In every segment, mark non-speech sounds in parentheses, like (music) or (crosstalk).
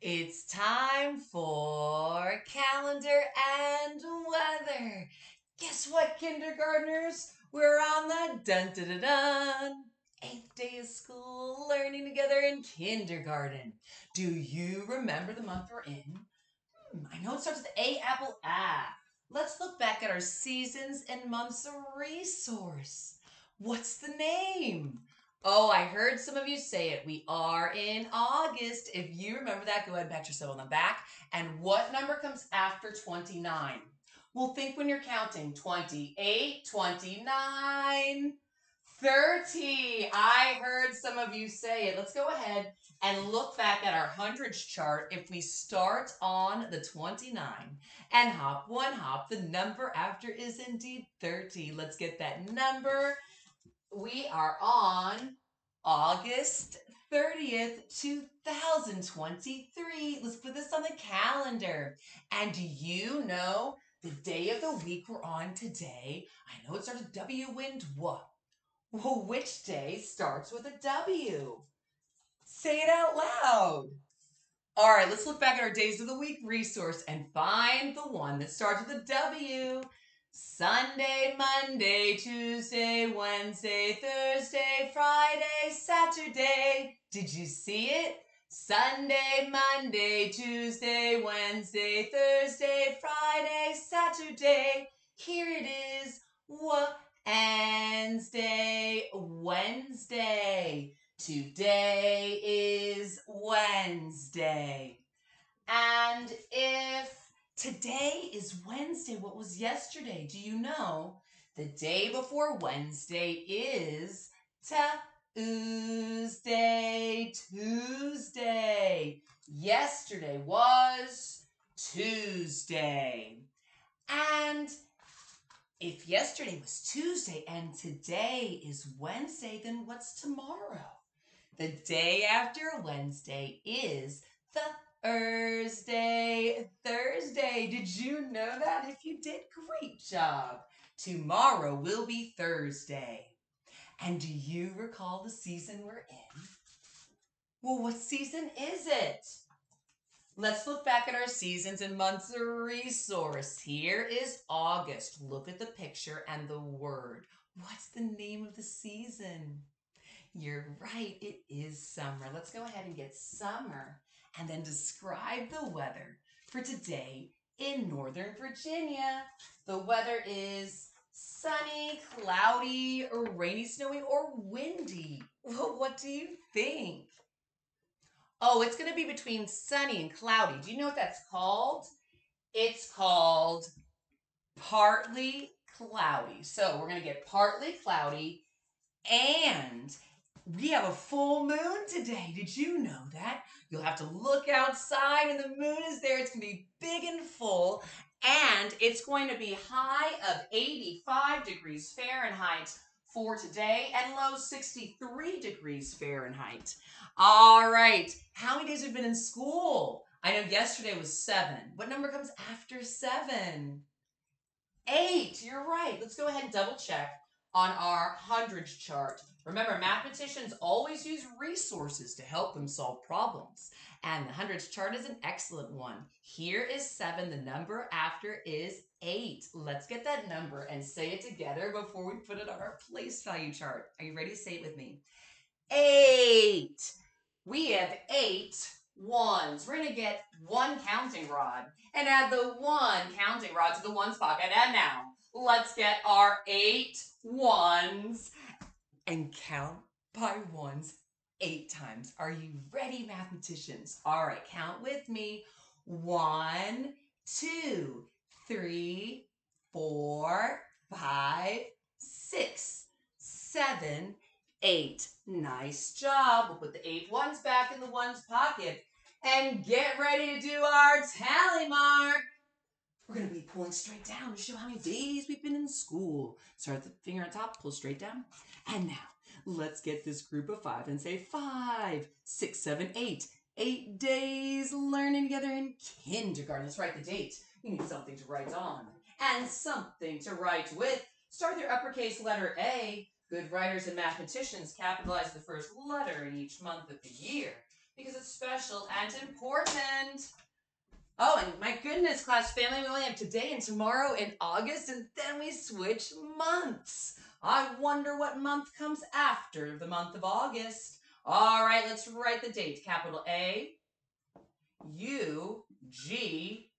It's time for calendar and weather. Guess what, kindergartners? We're on the dun dun dun dun. Eighth day of school, learning together in kindergarten. Do you remember the month we're in? Hmm, I know it starts with A, apple, ah. Let's look back at our seasons and months resource. What's the name? Oh, I heard some of you say it. We are in August. If you remember that, go ahead and pat yourself on the back. And what number comes after 29? Well, think when you're counting 28, 29, 30. I heard some of you say it. Let's go ahead and look back at our hundreds chart. If we start on the 29 and hop one hop, the number after is indeed 30. Let's get that number we are on August 30th, 2023. Let's put this on the calendar. And do you know the day of the week we're on today? I know it starts with W wind what? Well, which day starts with a W? Say it out loud. All right, let's look back at our days of the week resource and find the one that starts with a W. Sunday, Monday, Tuesday, Wednesday, Thursday, Friday, Saturday. Did you see it? Sunday, Monday, Tuesday, Wednesday, Thursday, Friday, Saturday. Here it is. Wednesday, Wednesday. Today is Wednesday. And if Today is Wednesday. What was yesterday? Do you know? The day before Wednesday is Tuesday. Tuesday. Yesterday was Tuesday. And if yesterday was Tuesday and today is Wednesday, then what's tomorrow? The day after Wednesday is Thursday, Thursday. Did you know that? If you did, great job. Tomorrow will be Thursday. And do you recall the season we're in? Well, what season is it? Let's look back at our seasons and months of resource. Here is August. Look at the picture and the word. What's the name of the season? You're right, it is summer. Let's go ahead and get summer and then describe the weather for today in Northern Virginia. The weather is sunny, cloudy, or rainy, snowy, or windy. (laughs) Well, what do you think? Oh, it's going to be between sunny and cloudy. Do you know what that's called? It's called partly cloudy. So we're going to get partly cloudy and we have a full moon today. Did you know that? You'll have to look outside and the moon is there. It's going to be big and full. And it's going to be high of 85 degrees Fahrenheit for today and low 63 degrees Fahrenheit. All right. How many days have been in school? I know yesterday was seven. What number comes after seven? Eight. You're right. Let's go ahead and double check on our hundreds chart. Remember, mathematicians always use resources to help them solve problems. And the hundreds chart is an excellent one. Here is seven. The number after is eight. Let's get that number and say it together before we put it on our place value chart. Are you ready to say it with me? Eight. We have eight ones. We're going to get one counting rod and add the one counting rod to the ones pocket. And now, let's get our eight ones and count by ones eight times. Are you ready, mathematicians? All right, count with me. One, two, three, four, five, six, seven, eight. Nice job. We'll put the eight ones back in the ones pocket and get ready to do our tally mark. We're going to be pulling straight down to show how many days we've been in school. Start the finger on top, pull straight down. And now, let's get this group of five and say five, six, seven, eight. Eight days learning together in kindergarten. Let's write the date. You need something to write on and something to write with. Start your uppercase letter A. Good writers and mathematicians capitalize the first letter in each month of the year because it's special and important. Oh, and my goodness, class family, we only have today and tomorrow in August, and then we switch months. I wonder what month comes after the month of August. All right, let's write the date. Capital A, U, G,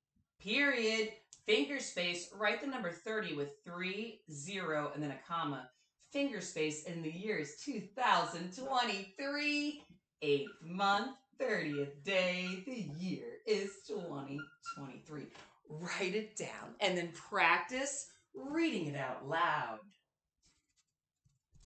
period, finger space, write the number 30 with three, zero, and then a comma. Finger space, and the year is 2023, 8th month, 30th day, the year is 2023. Write it down and then practice reading it out loud.